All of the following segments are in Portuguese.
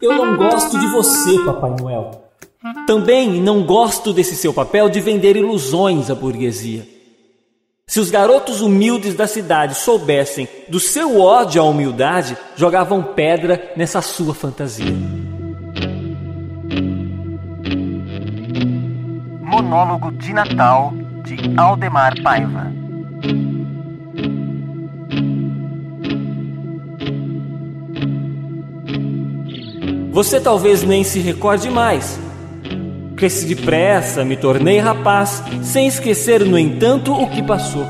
Eu não gosto de você, Papai Noel. Também não gosto desse seu papel de vender ilusões à burguesia. Se os garotos humildes da cidade soubessem do seu ódio à humildade, jogavam pedra nessa sua fantasia. Monólogo de Natal de Aldemar Paiva. Você talvez nem se recorde mais. Cresci depressa, me tornei rapaz, sem esquecer, no entanto, o que passou.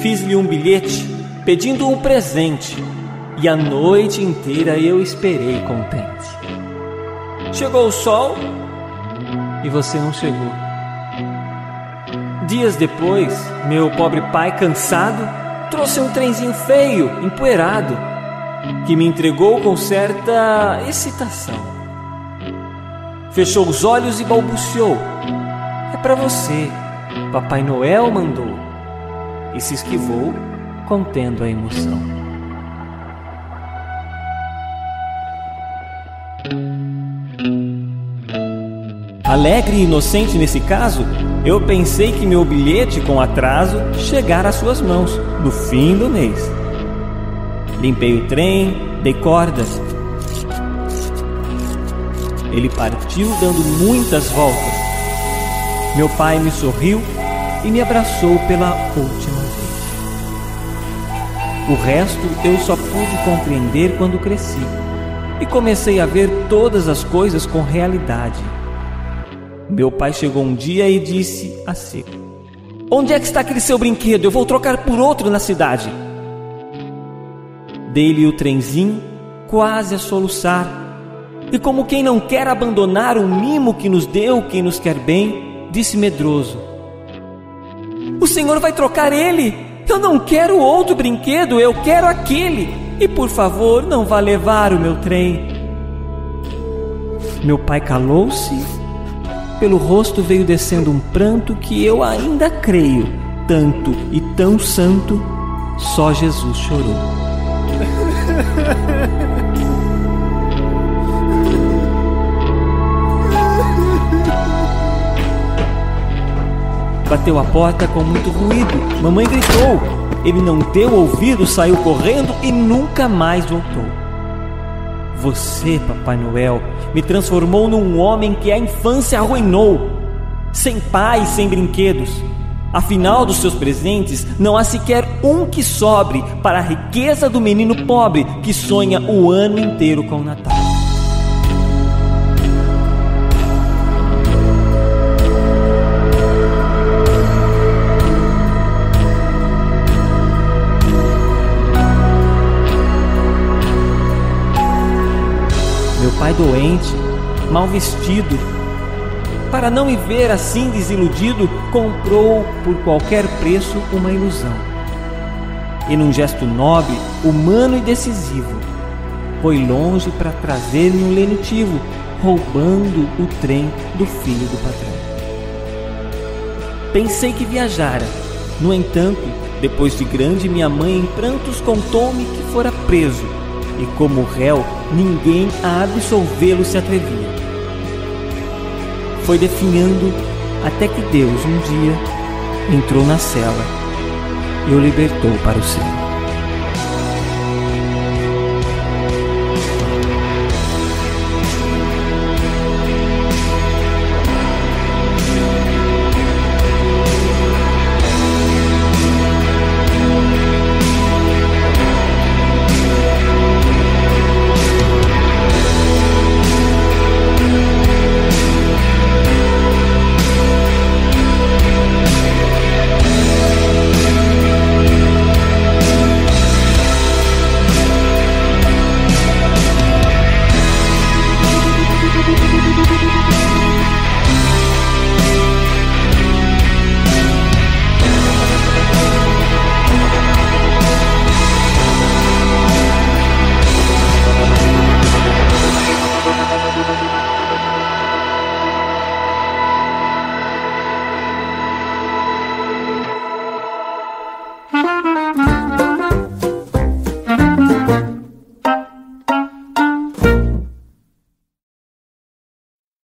Fiz-lhe um bilhete pedindo um presente e a noite inteira eu esperei contente. Chegou o sol e você não chegou. Dias depois, meu pobre pai, cansado, trouxe um trenzinho feio, empoeirado que me entregou com certa excitação. Fechou os olhos e balbuciou: É para você, Papai Noel mandou. E se esquivou, contendo a emoção. Alegre e inocente nesse caso, eu pensei que meu bilhete com atraso chegara às suas mãos no fim do mês. Limpei o trem, dei cordas. Ele partiu dando muitas voltas. Meu pai me sorriu e me abraçou pela última vez. O resto eu só pude compreender quando cresci e comecei a ver todas as coisas com realidade. Meu pai chegou um dia e disse a seco: Onde é que está aquele seu brinquedo? Eu vou trocar por outro na cidade. Dei-lhe o trenzinho, quase a soluçar. E como quem não quer abandonar o mimo que nos deu quem nos quer bem, disse medroso: O senhor vai trocar ele? Eu não quero outro brinquedo, eu quero aquele. E por favor, não vá levar o meu trem. Meu pai calou-se. Pelo rosto veio descendo um pranto que eu ainda creio, tanto e tão santo, só Jesus chorou. Bateu a porta com muito ruído. Mamãe gritou. Ele não deu ouvido, saiu correndo e nunca mais voltou. Você, Papai Noel, me transformou num homem que a infância arruinou. Sem pai, sem brinquedos. Afinal dos seus presentes, não há sequer um que sobre para a riqueza do menino pobre que sonha o ano inteiro com o Natal. Meu pai doente, mal vestido, para não me ver assim desiludido, comprou por qualquer preço uma ilusão. E num gesto nobre, humano e decisivo, foi longe para trazer-me um lenitivo, roubando o trem do filho do patrão. Pensei que viajara, no entanto, depois de grande, minha mãe em prantos contou-me que fora preso, e como réu, ninguém a absolvê-lo se atrevia foi definhando até que Deus um dia entrou na cela e o libertou para o céu.